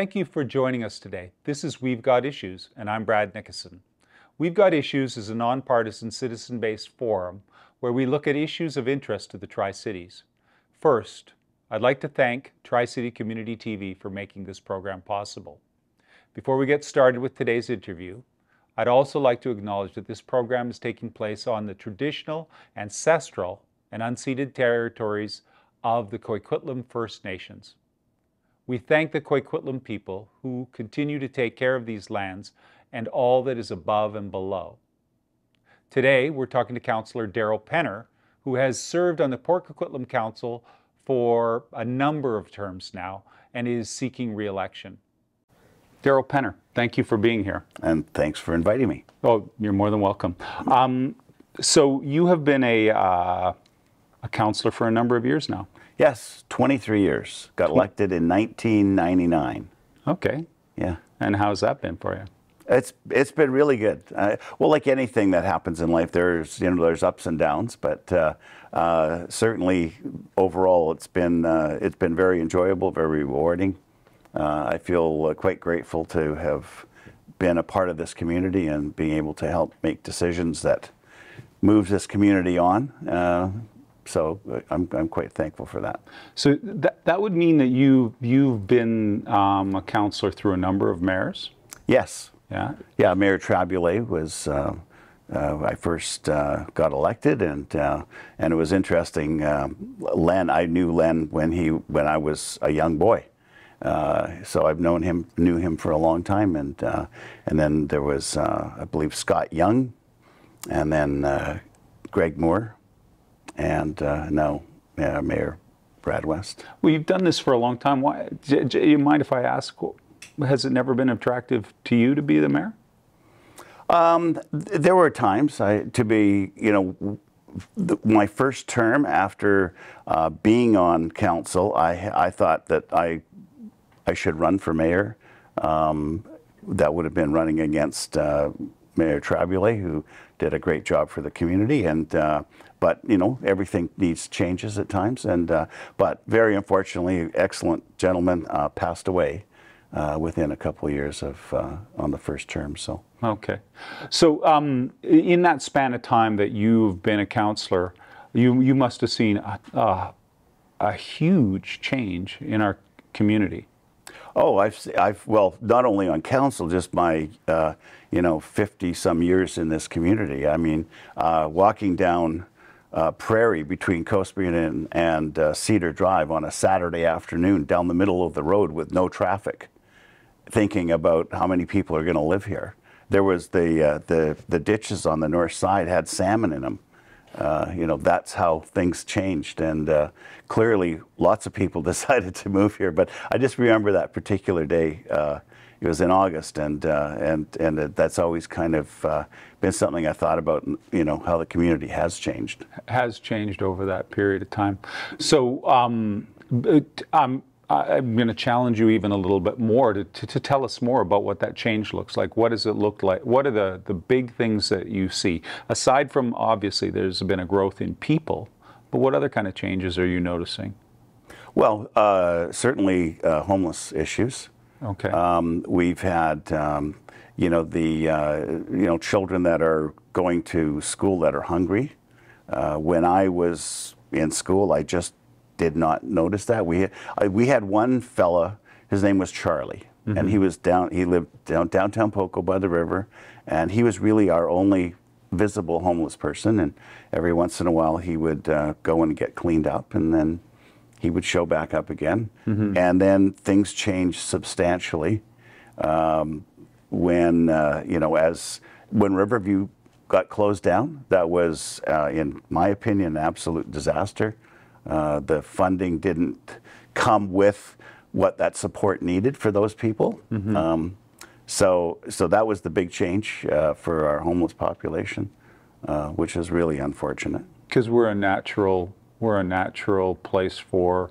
Thank you for joining us today. This is We've Got Issues, and I'm Brad Nickason. We've Got Issues is a nonpartisan citizen based forum where we look at issues of interest to the Tri Cities. First, I'd like to thank Tri City Community TV for making this program possible. Before we get started with today's interview, I'd also like to acknowledge that this program is taking place on the traditional, ancestral, and unceded territories of the Coquitlam First Nations. We thank the Coquitlam people who continue to take care of these lands and all that is above and below. Today, we're talking to Councillor Darrell Penner, who has served on the Port Coquitlam Council for a number of terms now and is seeking re-election. Darrell Penner, thank you for being here. And thanks for inviting me. Oh, you're more than welcome. Um, so you have been a, uh, a councillor for a number of years now. Yes, 23 years. Got elected in 1999. Okay. Yeah. And how's that been for you? It's it's been really good. Uh, well, like anything that happens in life, there's you know there's ups and downs, but uh, uh, certainly overall it's been uh, it's been very enjoyable, very rewarding. Uh, I feel uh, quite grateful to have been a part of this community and being able to help make decisions that move this community on so uh, I'm, I'm quite thankful for that. So that, that would mean that you, you've been um, a counselor through a number of mayors? Yes. Yeah? Yeah, Mayor Traboulsi was, uh, uh, I first uh, got elected and uh, and it was interesting. Um, Len, I knew Len when he when I was a young boy. Uh, so I've known him, knew him for a long time, and and then there was, I believe, Scott Young, and then Greg Moore, and uh, now uh, Mayor Brad West. Well, you've done this for a long time. Why? Do, do you mind if I ask? Has it never been attractive to you to be the mayor? Um, there were times I, to be, you know, my first term after uh, being on council, I, I thought that I, I should run for mayor. Um, that would have been running against uh, Mayor Traboulsi, who did a great job for the community. And uh, but you know everything needs changes at times. And uh, but very unfortunately, excellent gentleman uh, passed away uh, within a couple of years of uh, on the first term. So okay, so um, in that span of time that you've been a counselor, you you must have seen a, a, a huge change in our community. Oh, I've, I've, well, not only on council, just my, uh, you know, 50 some years in this community. I mean, uh, walking down uh, prairie between Coastbean and, and uh, Cedar Drive on a Saturday afternoon down the middle of the road with no traffic, thinking about how many people are going to live here. There was the, uh, the, the ditches on the north side had salmon in them. Uh, you know, that's how things changed. And uh, clearly, lots of people decided to move here. But I just remember that particular day. It was in August, and uh, and and that's always kind of uh, been something I thought about. You know, how the community has changed. Has changed over that period of time. So. Um, um, I'm going to challenge you even a little bit more to, to, to, tell us more about what that change looks like. What does it look like? What are the, the big things that you see? Aside from obviously there's been a growth in people, but what other kind of changes are you noticing? Well, uh, certainly uh, homeless issues. Okay. Um, we've had, um, you know, the uh, you know children that are going to school that are hungry. Uh, when I was in school, I just did not notice that. We had, I, we had one fella. His name was Charlie, mm-hmm. and he was down. He lived down downtown Poco by the river, and he was really our only visible homeless person. And every once in a while, he would uh, go and get cleaned up, and then he would show back up again. Mm-hmm. And then things changed substantially um, when, uh, you know, as when Riverview got closed down, that was, uh, in my opinion, an absolute disaster. Uh, the funding didn't come with what that support needed for those people. Mm-hmm. Um, so, so that was the big change uh, for our homeless population, uh, which is really unfortunate. Because we're a natural we're a natural place for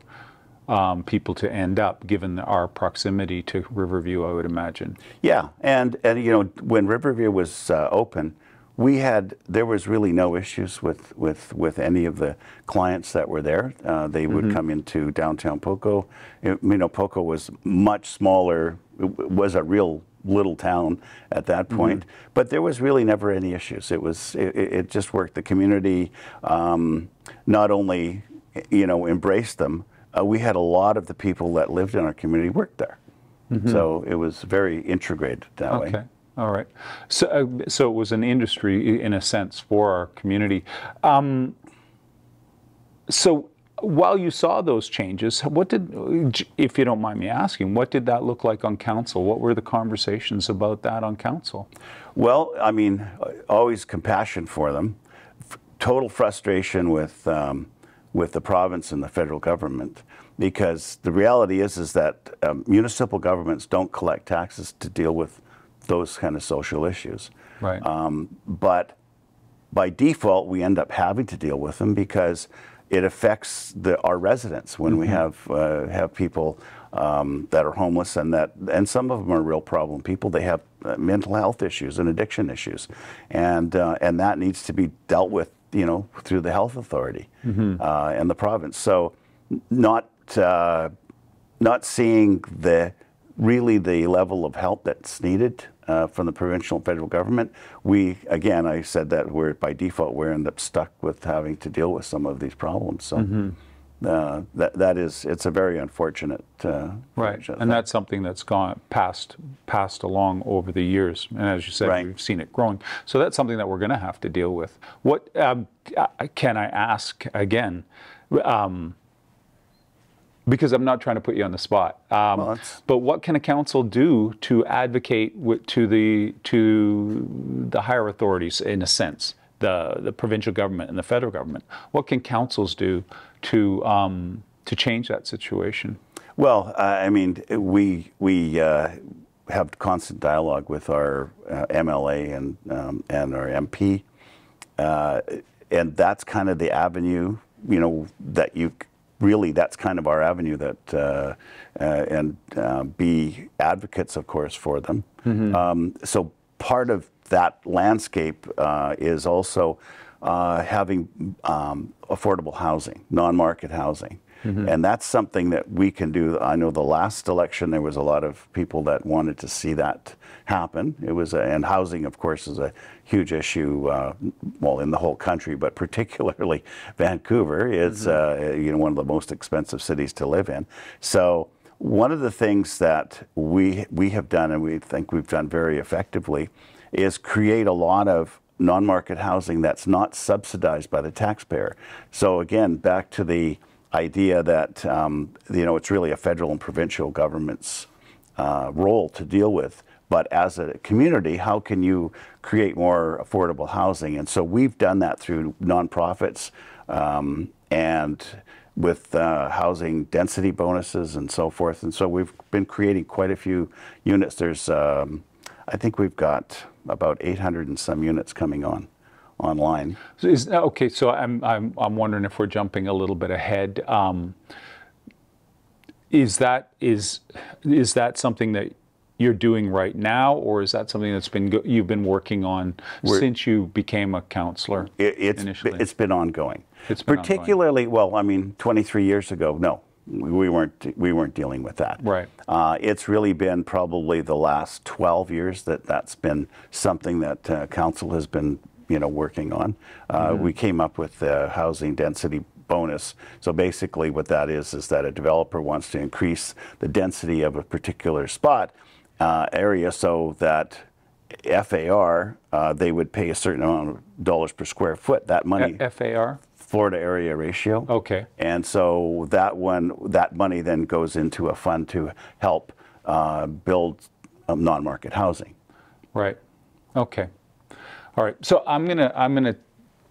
um, people to end up, given our proximity to Riverview, I would imagine. Yeah, and, and you know, when Riverview was uh, open, we had there was really no issues with with with any of the clients that were there. Uh, they would come into downtown Poco. It- you know, Poco was much smaller. It was a real little town at that point, but there was really never any issues. It was it, it just worked. The community um, not only you know embraced them. Uh, we had a lot of the people that lived in our community worked there, so it was very integrated that way. Okay. All right. So, uh, so it was an industry in a sense for our community. Um, so, while you saw those changes, what did, if you don't mind me asking, what did that look like on council? What were the conversations about that on council? Well, I mean, always compassion for them. F- total frustration with um, with the province and the federal government, because the reality is is that um, municipal governments don't collect taxes to deal with those kind of social issues. Right. Um, but by default, we end up having to deal with them because it affects the, our residents when we have uh, have people um, that are homeless and that and some of them are real problem people. They have uh, mental health issues and addiction issues, and uh, and that needs to be dealt with, you know, through the health authority uh, and the province. So, not uh, not seeing the really the level of help that's needed uh, from the provincial and federal government. We again, I said that we're by default we end up stuck with having to deal with some of these problems. So uh, that that is it's a very unfortunate. Uh, Right, and thing. that's something that's gone passed passed along over the years, and as you said, Right. we've seen it growing. So that's something that we're going to have to deal with. What um, uh, can I ask again? Um, because I'm not trying to put you on the spot. Um, Well, but what can a council do to advocate wi- to the to the higher authorities, in a sense, the the provincial government and the federal government? What can councils do to um, to change that situation? Well, uh, I mean, we we uh, have constant dialogue with our uh, MLA and um, and our MP, uh, and that's kind of the avenue, you know, that you really that's kind of our avenue that uh, uh, and uh, be advocates, of course, for them. Um, so part of that landscape uh, is also uh, having um, affordable housing, non-market housing. And that's something that we can do. I know the last election there was a lot of people that wanted to see that happen. It was, a, and housing, of course, is a huge issue. Uh, well, in the whole country, but particularly Vancouver is, uh, you know, one of the most expensive cities to live in. So one of the things that we we have done, and we think we've done very effectively, is create a lot of non-market housing that's not subsidized by the taxpayer. So again, back to the idea that um, you know it's really a federal and provincial government's uh, role to deal with. But as a community, how can you create more affordable housing? And so we've done that through nonprofits um, and with uh, housing density bonuses and so forth. And so we've been creating quite a few units. There's, um, I think we've got about 800 and some units coming on online. So Is, okay, so I'm, I'm, I'm wondering if we're jumping a little bit ahead. Um, is that is is that something that you're doing right now, or is that something that's been go- you've been working on since you became a counselor? It, it's initially? it's been ongoing. It's been ongoing. particularly well. I mean, 23 years ago, no, we weren't we weren't dealing with that. Right. Uh, it's really been probably the last 12 years that that's been something that uh, council has been you know working on. Uh, Mm-hmm. We came up with the housing density bonus. So basically, what that is is that a developer wants to increase the density of a particular spot uh, area so that FAR uh, they would pay a certain amount of dollars per square foot. That money. F- FAR. floor area ratio. Okay. And so that one, that money then goes into a fund to help uh, build um, non-market housing. Right. Okay. All right. So I'm gonna I'm gonna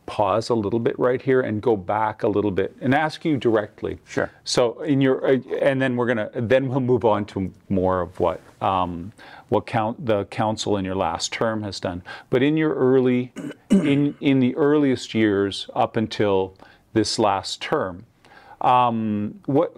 pause a little bit right here and go back a little bit and ask you directly. Sure. So in your uh, and then we're gonna then we'll move on to more of what um, what count the council in your last term has done. But in your early in in the earliest years up until this last term. Um, what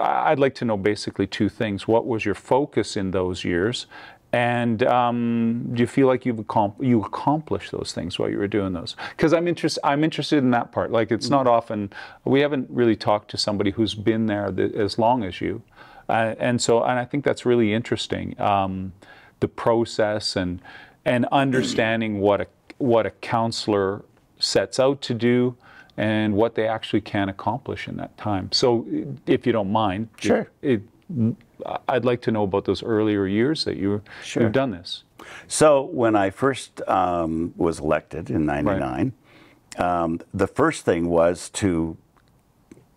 I'd like to know basically two things. What was your focus in those years, And um, do you feel like you've accom- you accomplished those things while you were doing those? Because I'm interested. I'm interested in that part. Like it's not often we haven't really talked to somebody who's been there th- as long as you, uh, and so and I think that's really interesting. Um, the process and and understanding what a what a counselor sets out to do and what they actually can accomplish in that time. So, if you don't mind, Sure. it, it, I'd like to know about those earlier years that you Sure. you've done this. So when I first um, was elected in '99, um, the first thing was to,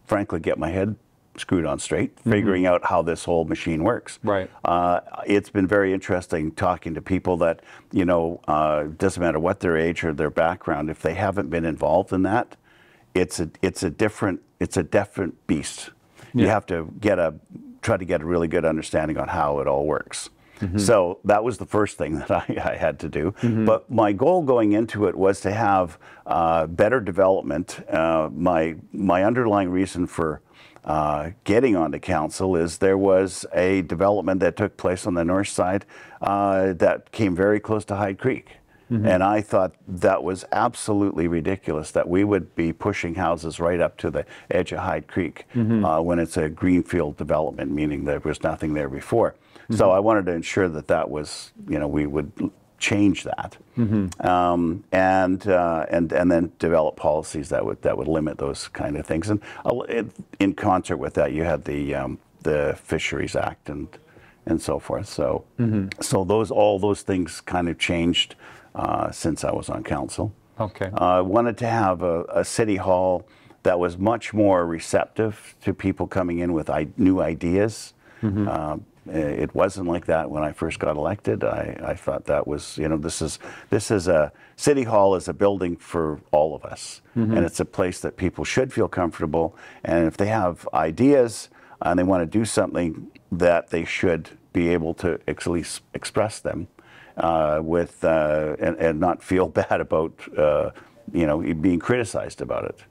frankly, get my head screwed on straight, figuring out how this whole machine works. Right. Uh, it's been very interesting talking to people that you know uh, doesn't matter what their age or their background, if they haven't been involved in that, it's a it's a different it's a different beast. You have to get a try to get a really good understanding on how it all works. So that was the first thing that I, I had to do. But my goal going into it was to have uh, better development. Uh, my my underlying reason for uh, getting onto council is there was a development that took place on the north side uh, that came very close to Hyde Creek. And I thought that was absolutely ridiculous that we would be pushing houses right up to the edge of Hyde Creek uh, when it's a greenfield development, meaning there was nothing there before. So I wanted to ensure that that was, you know, we would change that, um, and uh, and and then develop policies that would that would limit those kind of things. And uh, in concert with that, you had the um, the Fisheries Act and and so forth. So so those all those things kind of changed uh, since I was on council. Okay. I wanted to have a, a city hall that was much more receptive to people coming in with I- new ideas. Um, it wasn't like that when I first got elected. I, I thought that was, you know, this is this is a city hall is a building for all of us, and it's a place that people should feel comfortable. And if they have ideas and they want to do something, that they should be able to at least express them uh, with uh, and, and not feel bad about uh, you know being criticized about it.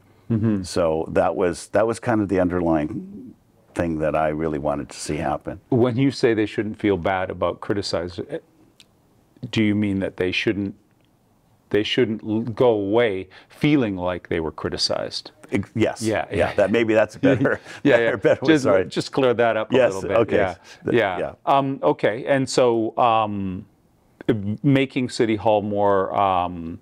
So that was that was kind of the underlying thing that I really wanted to see happen. when you say they shouldn't feel bad about criticizing, eh, do you mean that they shouldn't they shouldn't go away feeling like they were criticized? Yes. Yeah, Yeah. yeah. That maybe that's a better. yeah, better, yeah. better just, sorry. just clear that up Yes, a little bit. okay. Yeah, Th- yeah. yeah. Um, okay, and so um, making City Hall more um,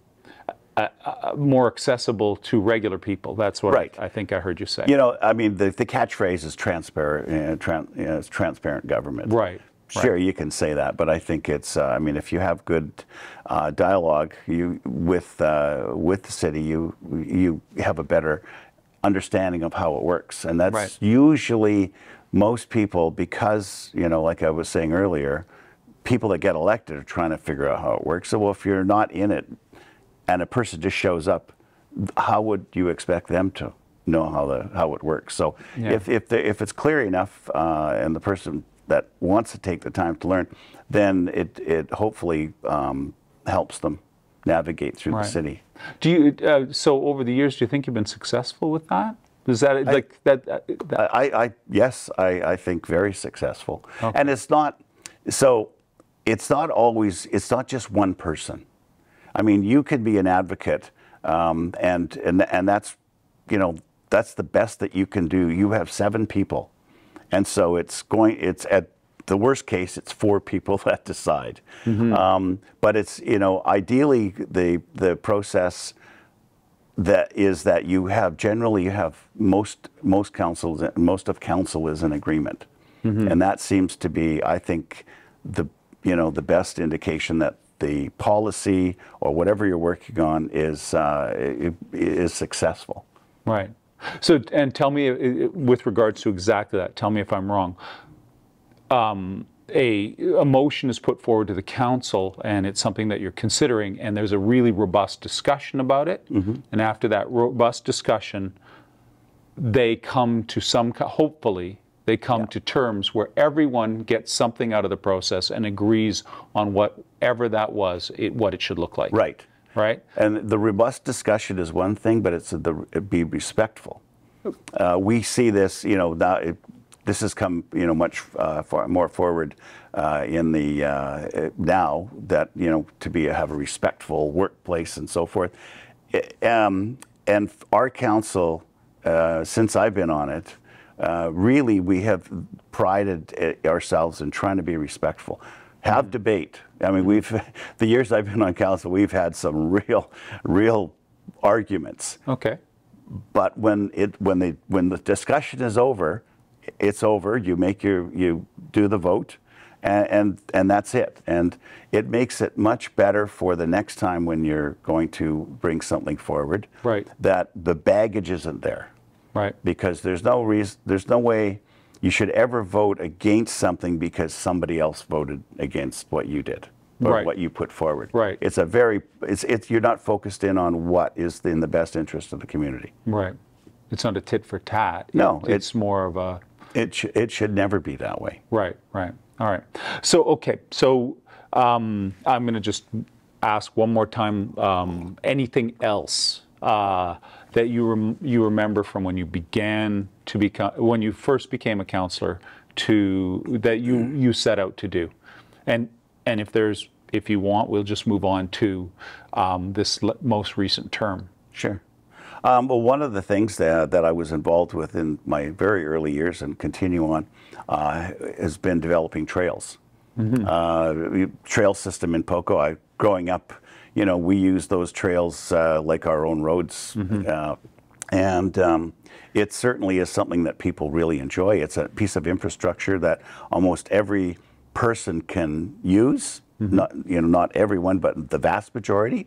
uh, uh, more accessible to regular people. That's what Right. I, I think I heard you say. You know, I mean, the, the catchphrase is transparent. Uh, tran, you know, it's transparent government. Right, Sure, you can say that, but I think it's. Uh, I mean, if you have good uh, dialogue, you with uh, with the city, you you have a better understanding of how it works, and that's Right. usually most people because you know, like I was saying earlier, people that get elected are trying to figure out how it works. So, well, if you're not in it, and a person just shows up, how would you expect them to know how the how it works? So Yeah. if if the, if it's clear enough, uh, and the person that wants to take the time to learn, then it it hopefully um, helps them navigate through Right. the city. Do you? Uh, so over the years, do you think you've been successful with that? Is that like that? Uh, that I, I yes, I, I think very successful, and it's not so. It's not always. It's not just one person. I mean, you could be an advocate, um, and and and that's, you know, that's the best that you can do. You have seven people, and so it's going. It's at the worst case, it's four people that decide. Um, but it's you know, ideally the the process that is that you have generally you have most most councils most of council is in agreement and that seems to be i think the you know the best indication that the policy or whatever you're working on is uh, is successful Right. So, and tell me, with regards to exactly that, tell me if I'm wrong. Um, a, a motion is put forward to the council, and it's something that you're considering, and there's a really robust discussion about it. And after that robust discussion, they come to some, hopefully, they come to terms where everyone gets something out of the process and agrees on whatever that was, it, what it should look like. right Right? And the robust discussion is one thing, but it's the be respectful. Uh, we see this, you know, now it, this has come, you know, much uh, far more forward uh, in the uh, now that you know to be have a respectful workplace and so forth. I- um, and our council, uh, since I've been on it, uh, really we have prided ourselves in trying to be respectful. Have debate. I mean, we've the years I've been on council, we've had some real, real arguments Okay. but when it when the when the discussion is over, it's over. You make your you do the vote, and and, and that's it. And it makes it much better for the next time when you're going to bring something forward. Right. That the baggage isn't there Right. because there's no reason there's no way you should ever vote against something because somebody else voted against what you did or Right. what you put forward. Right. It's a very it's it's you're not focused in on what is in the best interest of the community. Right. It's not a tit for tat. No, It- it's more of a It sh- it should never be that way. Right, right. All right. So, okay. So um, I'm going to just ask one more time um, anything else uh, that you, rem- you remember from when you began to become, when you first became a counselor to, that you, you set out to do? And, and if there's, if you want, we'll just move on to um, this most recent term. Sure. Um, well, one of the things that, that I was involved with in my very early years and continue on uh, has been developing trails. Uh, trail system in Poco. I growing up, you know, we use those trails uh, like our own roads, uh, and um, it certainly is something that people really enjoy. It's a piece of infrastructure that almost every person can use. Not you know not everyone, but the vast majority.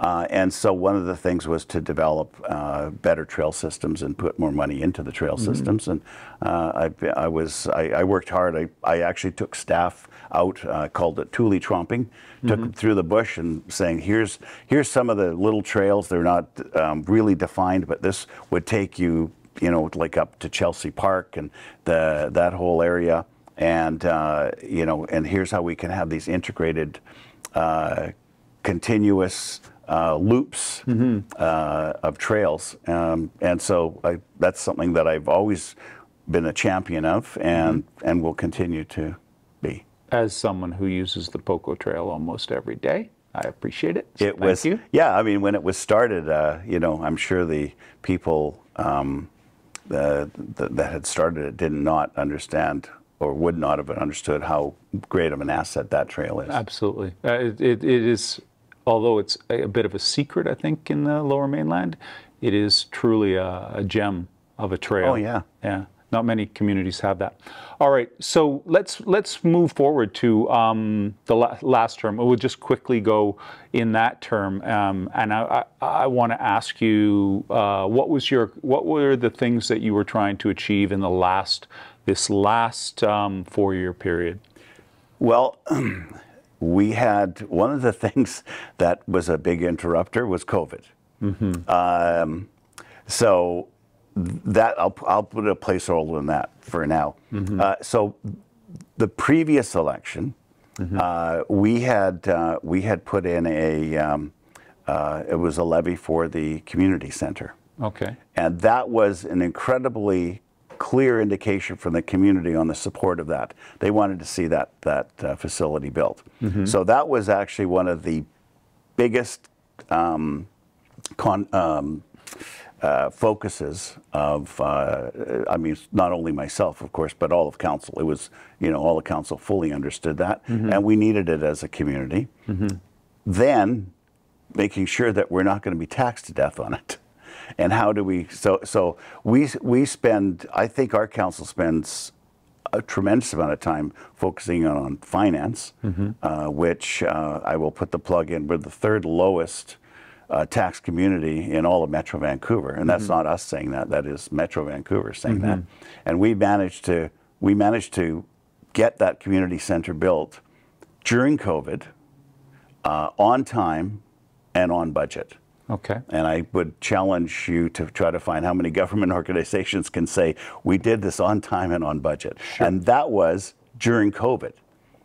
Uh, and so one of the things was to develop uh, better trail systems and put more money into the trail systems. And uh, I, I was I, I worked hard. I, I actually took staff out, uh, called it Thule tromping, took them through the bush and saying, here's here's some of the little trails. They're not um, really defined, but this would take you you know like up to Chelsea Park and the that whole area. And uh, you know, and here's how we can have these integrated uh, continuous uh, loops uh, of trails. Um, and so I, that's something that I've always been a champion of and, and will continue to be. As someone who uses the Poco Trail almost every day, I appreciate it. So It thank was, you. yeah, I mean, when it was started, uh, you know, I'm sure the people um, the, the, that had started it did not understand or would not have understood how great of an asset that trail is. Absolutely. Uh, it, it, it is, although it's a, bit of a secret, I think, in the lower mainland, it is truly a, a gem of a trail. Oh, yeah. Yeah. Not many communities have that. All right, so let's let's move forward to um, the la- last term. We'll just quickly go in that term, um, and I, I, I want to ask you uh, what was your what were the things that you were trying to achieve in the last this last um, four year period? Well, we had one of the things that was a big interrupter was COVID. Um, so that I'll, I'll put a placeholder in that for now. Uh, so the previous election, uh, we had uh, we had put in a um, uh, it was a levy for the community center. Okay. And that was an incredibly clear indication from the community on the support of that. They wanted to see that, that uh, facility built. So that was actually one of the biggest um, con, um, uh, focuses of, uh, I mean, not only myself, of course, but all of council. It was, you know, all the council fully understood that, and we needed it as a community. Then making sure that we're not going to be taxed to death on it. And how do we? So, so we we spend. I think our council spends a tremendous amount of time focusing on, on finance, uh, which uh, I will put the plug in. We're the third lowest uh, tax community in all of Metro Vancouver, and that's not us saying that. That is Metro Vancouver saying that. And we managed to we managed to get that community center built during COVID, uh, on time, and on budget. Okay. And I would challenge you to try to find how many government organizations can say, we did this on time and on budget. And that was during COVID.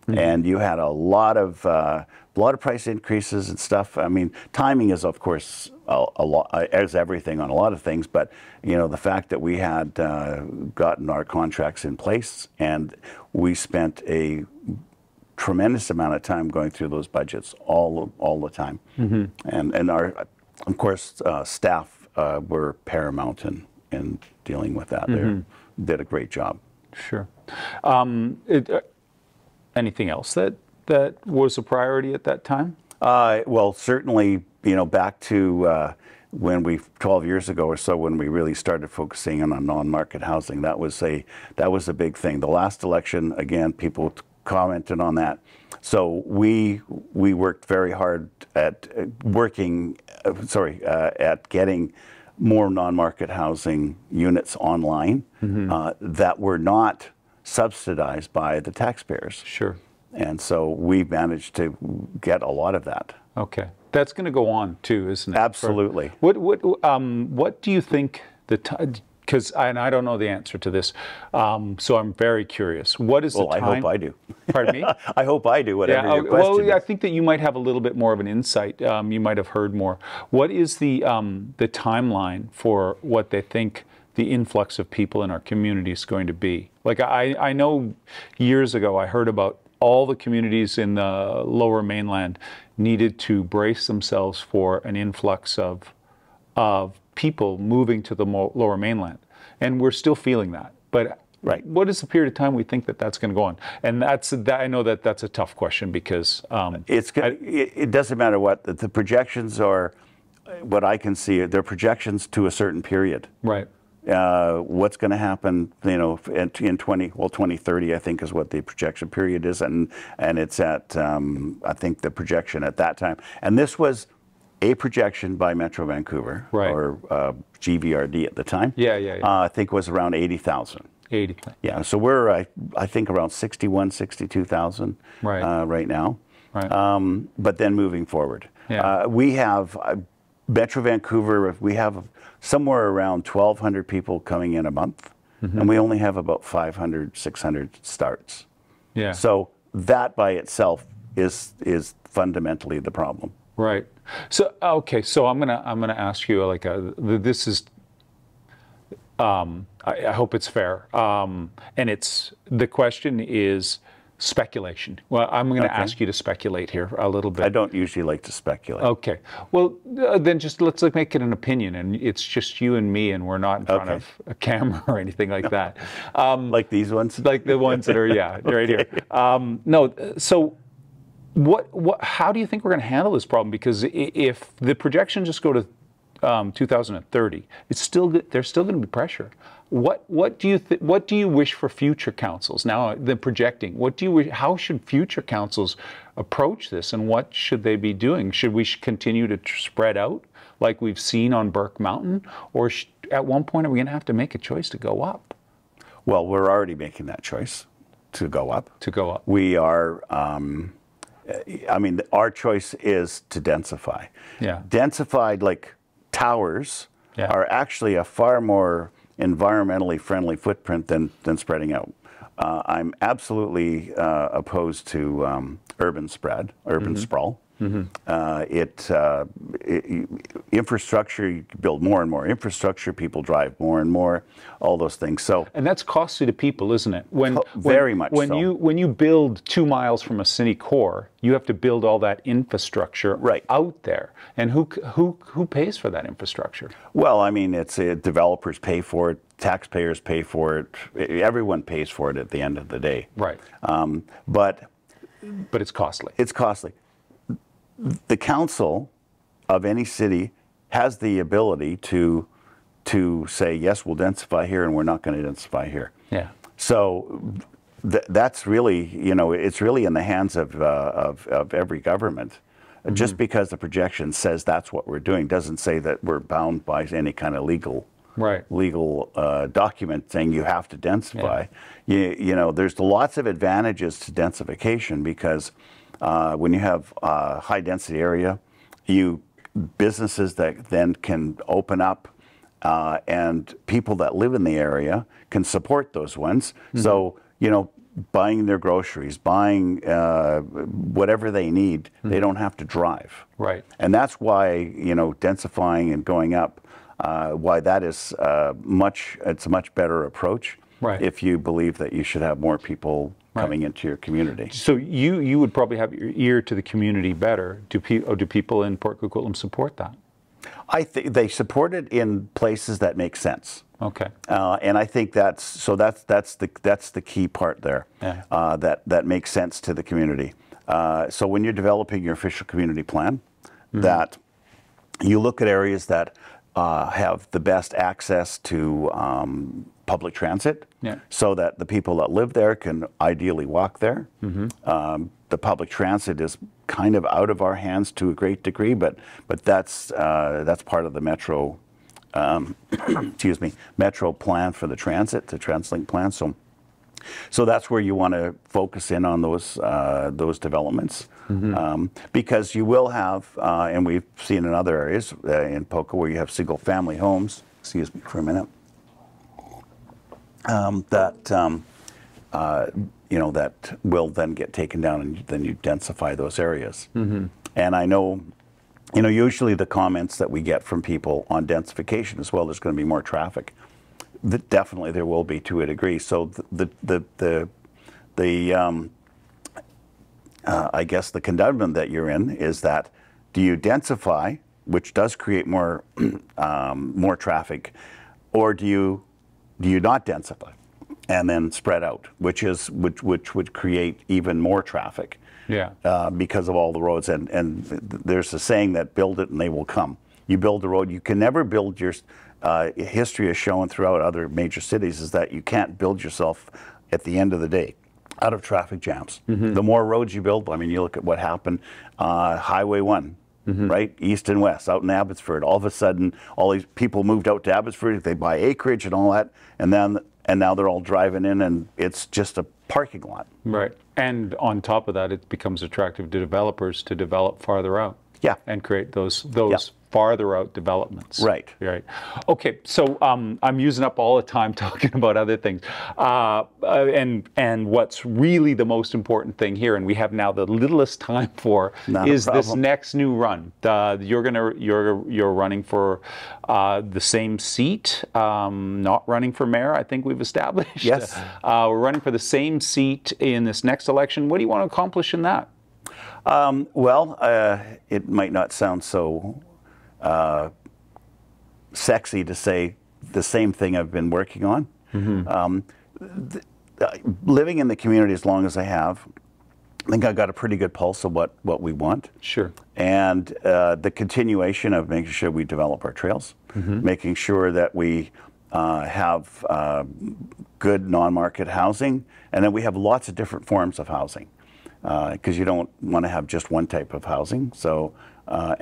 and you had a lot of uh, lot of price increases and stuff. I mean, timing is of course a, a lot as everything on a lot of things, but you know the fact that we had uh, gotten our contracts in place and we spent a tremendous amount of time going through those budgets all all the time, Mm-hmm. and and our of course uh, staff uh, were paramount in in dealing with that. Mm-hmm. They did a great job. Sure. Um, it, uh, anything else that that was a priority at that time? Uh, well, certainly, you know, back to uh, when we 12 years ago or so, when we really started focusing on, on non-market housing, that was a that was a big thing. The last election, again, people t- commented on that. So we we worked very hard at uh, working, sorry, uh, at getting more non-market housing units online uh, that were not subsidized by the taxpayers. Sure. And so we've managed to get a lot of that. Okay. That's going to go on too, isn't it? For- Absolutely. What what um, what do you think the because and I don't know the answer to this, um, so I'm very curious. What is the timeline? Well, the I hope I do. Pardon me. I hope I do, whatever Yeah, your uh, question well, I think that you might have a little bit more of an insight. Um, you might have heard more. What is the um, the timeline for what they think the influx of people in our community is going to be? Like I, I know years ago I heard about all the communities in the Lower Mainland needed to brace themselves for an influx of of people moving to the Lower Mainland, and we're still feeling that. But Right. what is the period of time we think that that's going to go on? And that's that. I know that that's a tough question because um, It's go- it, it doesn't matter what the, the projections are. What I can see, they're projections to a certain period. right, Uh, what's going to happen, you know, in, in 20 well 2030, I think is what the projection period is, and and it's at um, I think the projection at that time, and this was a projection by Metro Vancouver Right. or uh, GVRD at the time. Yeah, yeah, yeah. Uh, I think was around 80,000. eighty. Yeah, so we're I, I think around 61, 62,000 Right. uh, right now. Right. Um, but then moving forward, Yeah. uh, we have uh, Metro Vancouver. We have somewhere around 1,200 people coming in a month, Mm-hmm. and we only have about 500, 600 starts. yeah. So that by itself is is fundamentally the problem. Right. So okay. So I'm gonna I'm gonna ask you like a, this is. Um, I, I hope it's fair. Um, and it's the question is speculation. Well, I'm going to Okay. ask you to speculate here a little bit. I don't usually like to speculate. Okay. Well, uh, then just let's like, make it an opinion, and it's just you and me, and we're not in front Okay. of a camera or anything like that. Um, Like these ones. like the ones that are yeah right here. Um, no, uh, so what what how do you think we're going to handle this problem? Because if the projections just go to um, 2030, it's still there's still going to be pressure. What what do you th- what do you wish for future councils now? The projecting. What do you wish, how should future councils approach this, and what should they be doing? Should we continue to tr- spread out like we've seen on Burke Mountain, or sh- at one point are we going to have to make a choice to go up? Well, we're already making that choice to go up. To go up. We are, um, I mean, our choice is to densify. Yeah. Densified, like towers, Yeah. are actually a far more environmentally friendly footprint than, than spreading out. Uh, I'm absolutely uh, opposed to um, urban spread, urban Mm-hmm. sprawl. Uh, it, uh, i- i- infrastructure, you build more and more infrastructure, people drive more and more, all those things. So And that's costly to people, isn't it? When Co- when- very much When so. you when you build two miles from a city core, you have to build all that infrastructure Right. out there. And who who who pays for that infrastructure? Well, I mean, it's uh, developers pay for it, taxpayers pay for it, everyone pays for it at the end of the day. Right. Um, but But it's costly. it's costly. The council of any city has the ability to to say yes, we'll densify here, and we're not going to densify here. Yeah. So th- that's really, you know, it's really in the hands of, uh, of, of every government. Just because the projection says that's what we're doing doesn't say that we're bound by any kind of legal Right. legal uh, document saying you have to densify. You, you know, there's lots of advantages to densification because uh, when you have a high density area, you businesses that then can open up uh, and people that live in the area can support those ones. So, you know, buying their groceries, buying uh, whatever they need. They don't have to drive. Right. And that's why you know densifying and going up. Uh, why that is uh, much. It's a much better approach. Right. If you believe that you should have more people coming into your community. So you you would probably have your ear to the community better. Do pe- do people in Port Coquitlam support that? I think they support it in places that make sense. Okay. Uh, and I think that's so that's that's the that's the key part there Yeah. uh, that that makes sense to the community. Uh, so when you're developing your official community plan, Mm-hmm. that you look at areas that uh, have the best access to um, public transit, Yeah. so that the people that live there can ideally walk there. Mm-hmm. Um, the public transit is kind of out of our hands to a great degree, but but that's uh, that's part of the metro um, excuse me, metro plan for the transit, the TransLink plan. So, so that's where you want to focus in on those uh, those developments, um, because you will have, uh, and we've seen in other areas uh, in Poco where you have single family homes. Excuse me for a minute. Um, that um, uh, you know that will then get taken down, and then you densify those areas. And I know you know, usually the comments that we get from people on densification as well, there's going to be more traffic. Definitely, there will be to a degree. So the the the the, the um, uh, I guess the conundrum that you're in is that do you densify, which does create more um, more traffic, or do you do you not densify and then spread out, which is which which would create even more traffic Yeah. uh, because of all the roads. And, and there's a saying that build it and they will come. You build the road, you can never build your, uh, history has shown throughout other major cities is that you can't build yourself at the end of the day out of traffic jams. The more roads you build, I mean, you look at what happened, uh, Highway 1. Right, east and west, out in Abbotsford. All of a sudden, all these people moved out to Abbotsford. They buy acreage and all that, and then and now they're all driving in, and it's just a parking lot. Right. And on top of that, it becomes attractive to developers to develop farther out. Yeah. And create those those farther out developments. Right. Right. Okay. So um, I'm using up all the time talking about other things, uh, uh, and and what's really the most important thing here, and we have now the littlest time for, Not is this next new run. Uh, you're gonna you're you're running for uh, the same seat, um, not running for mayor. I think we've established. Yes. Uh, we're running for the same seat in this next election. What do you want to accomplish in that? Um, well, uh, it might not sound so uh, sexy to say the same thing I've been working on. Um, th- uh, living in the community as long as I have, I think I got a pretty good pulse of what, what we want. Sure. And uh, the continuation of making sure we develop our trails, making sure that we uh, have uh, good non market housing, and then we have lots of different forms of housing because you don't want to have just one type of housing. So, uh,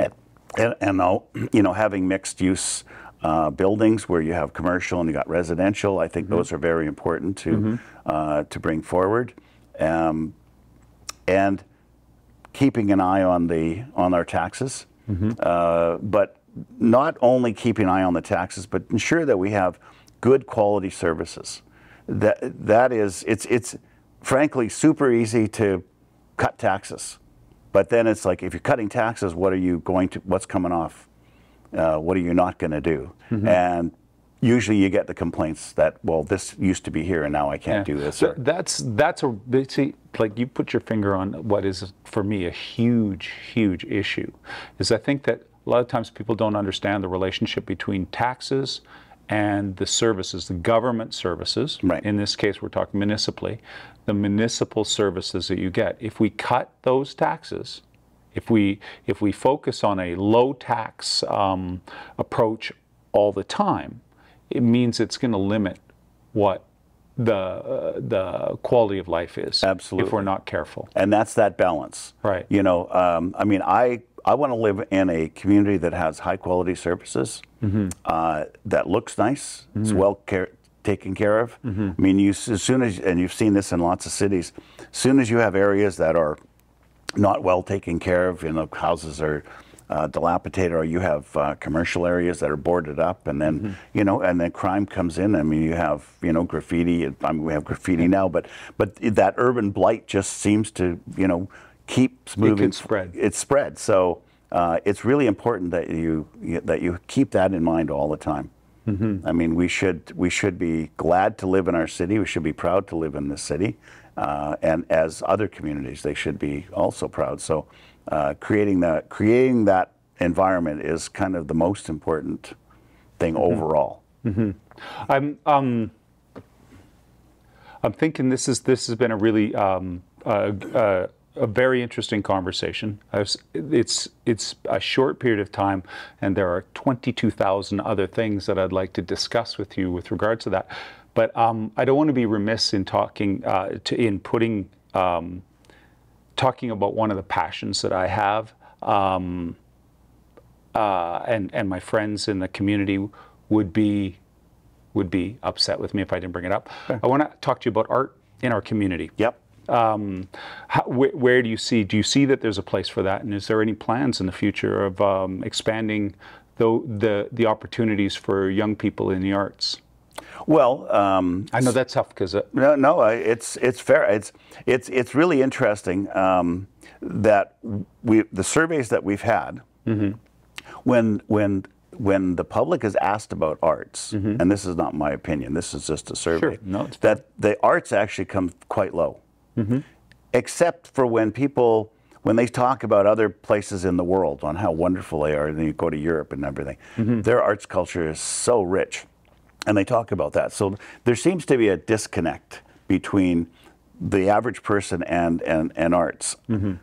and, and, you know, having mixed use uh, buildings where you have commercial and you got residential, I think those are very important to uh, to bring forward. Um, and keeping an eye on the on our taxes, uh, but not only keeping an eye on the taxes, but ensure that we have good quality services. That that is, it's it's frankly super easy to cut taxes, but then it's like if you're cutting taxes, what are you going to? What's coming off? Uh, what are you not going to do? And usually you get the complaints that well, this used to be here and now I can't do this. That's that's a see, like you put your finger on what is for me a huge, huge issue. Is I think that a lot of times people don't understand the relationship between taxes and the services, the government services. Right. In this case, we're talking municipally, the municipal services that you get. If we cut those taxes, if we if we focus on a low tax um, approach all the time, it means it's going to limit what the uh, the quality of life is. Absolutely, If we're not careful. and that's that balance. Right. You know, um, I mean, I I want to live in a community that has high quality services, Mm-hmm. uh, that looks nice, it's well care, taken care of. Mm-hmm. I mean, you, as soon as, and you've seen this in lots of cities, as soon as you have areas that are not well taken care of, you know, houses are uh, dilapidated, or you have uh, commercial areas that are boarded up, and then you know, and then crime comes in. I mean, you have you know graffiti. I mean, we have graffiti now, but but that urban blight just seems to you know keeps moving. spread. It's spread. So uh, it's really important that you that you keep that in mind all the time. I mean, we should we should be glad to live in our city. We should be proud to live in this city, uh, and as other communities, they should be also proud. So, uh, creating that creating that environment is kind of the most important thing overall. I'm um, I'm thinking this is this has been a really um, uh, uh, a very interesting conversation. It's it's a short period of time, and there are 22,000 other things that I'd like to discuss with you with regards to that. But um, I don't want to be remiss in talking uh, to in putting um, talking about one of the passions that I have. Um, uh, and and my friends in the community would be would be upset with me if I didn't bring it up. I want to talk to you about art in our community. Yep. Um, how, wh- where do you see? Do you see that there's a place for that? And is there any plans in the future of um, expanding the, the the opportunities for young people in the arts? Well, um, I know that's tough because No, no, it's it's fair. It's it's it's really interesting um, that we the surveys that we've had when when when the public is asked about arts, and this is not my opinion. This is just a survey. Sure. No, that the arts actually come quite low, Mm-hmm. except for when people when they talk about other places in the world on how wonderful they are, and then you go to Europe and everything. Mm-hmm. Their arts culture is so rich and they talk about that. So there seems to be a disconnect between the average person and and, and arts. Mm-hmm.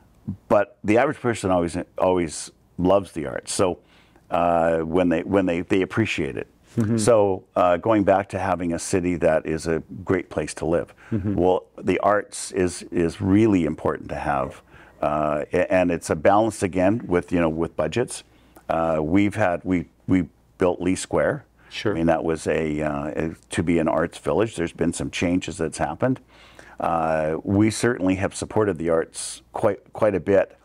But the average person always always loves the arts. So uh, when they when they they appreciate it. So uh, going back to having a city that is a great place to live. Well, the arts is is really important to have, uh, and it's a balance again with you know with budgets. Uh, we've had we we built Leigh Square. Sure. I mean, that was a, uh, a- to be an arts village. There's been some changes that's happened. Uh, we certainly have supported the arts quite quite a bit,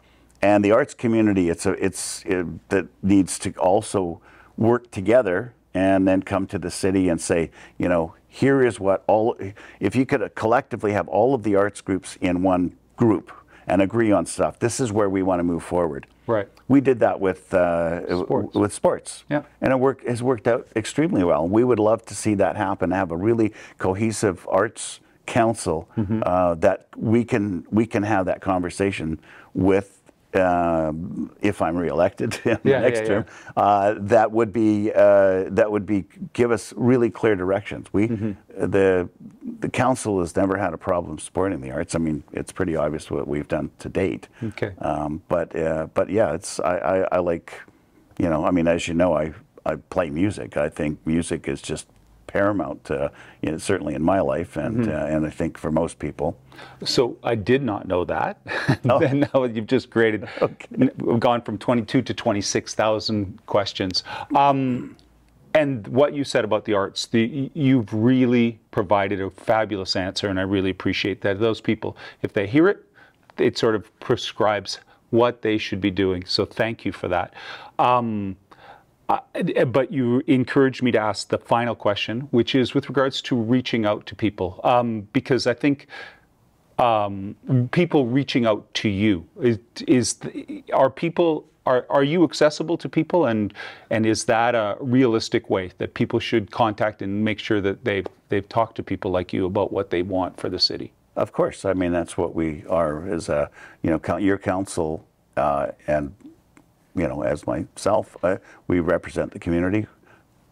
and the arts community. It's a it's it, that needs to also work together and then come to the city and say, you know, here is what all. If you could collectively have all of the arts groups in one group and agree on stuff, this is where we want to move forward. Right. We did that with uh, Sports. with sports. Yeah. And it work, has worked out extremely well. We would love to see that happen, have a really cohesive arts council Mm-hmm. uh, that we can we can have that conversation with. Um, if I'm reelected in the next yeah, term, Uh, that would be uh, that would be give us really clear directions. We Mm-hmm. the the council has never had a problem supporting the arts. I mean, it's pretty obvious what we've done to date. Okay. Um, but uh, but yeah, it's I, I, I like, you know, I mean, as you know, I I play music. I think music is just paramount, uh, you know, certainly in my life, and Mm-hmm. uh, and I think for most people. So I did not know that. Oh. and now you've just created, we've gone from 22 to 26,000 questions. Um, and what you said about the arts, the, you've really provided a fabulous answer, and I really appreciate that. Those people, if they hear it, it sort of prescribes what they should be doing. So thank you for that. Um, uh, but you encouraged me to ask the final question, which is with regards to reaching out to people, um, because I think um, people reaching out to you is, is the- are people are, are you accessible to people? And and is that a realistic way that people should contact and make sure that they've they've talked to people like you about what they want for the city? Of course, I mean that's what we are as a you know your council uh, and you know as myself, uh, we represent the community,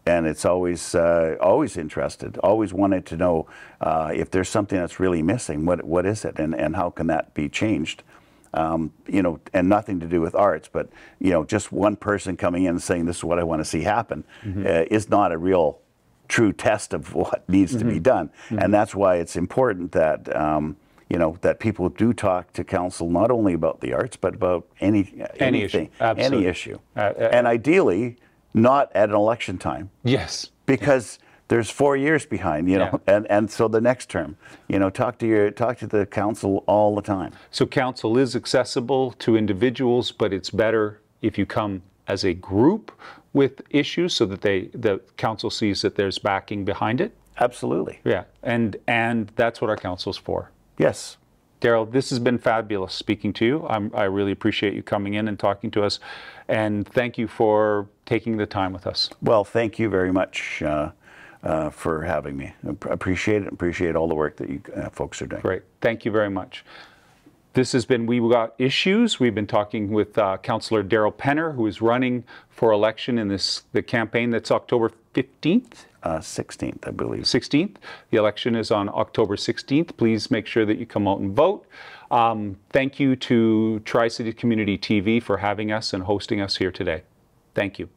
and it's always uh, always interested, always wanted to know uh, if there's something that's really missing. What what is it, and and how can that be changed? Um, you know, and nothing to do with arts, but you know, just one person coming in and saying this is what I want to see happen uh, is not a real true test of what needs to be done, and that's why it's important that um, you know that people do talk to council not only about the arts but about any Any issue. Absolutely. any issue, Uh, uh, and ideally not at an election time yes because there's four years behind, you know, Yeah. and, and so the next term, you know, talk to your talk to the council all the time. so council is accessible to individuals but it's better if you come as a group with issues so that they the council sees that there's backing behind it. Absolutely. Yeah, and and that's what our council's for. Yes. Darrell, this has been fabulous speaking to you. I'm, I really appreciate you coming in and talking to us, and thank you for taking the time with us. Well, thank you very much uh, uh, for having me. I appreciate it. Appreciate all the work that you uh, folks are doing. Great, thank you very much. This has been We've Got Issues. We've been talking with uh, Councillor Darrell Penner, who is running for election in this the campaign that's October 15th. Uh, 16th, I believe. 16th. The election is on October 16th. Please make sure that you come out and vote. Um, thank you to Tri City Community TV for having us and hosting us here today. Thank you.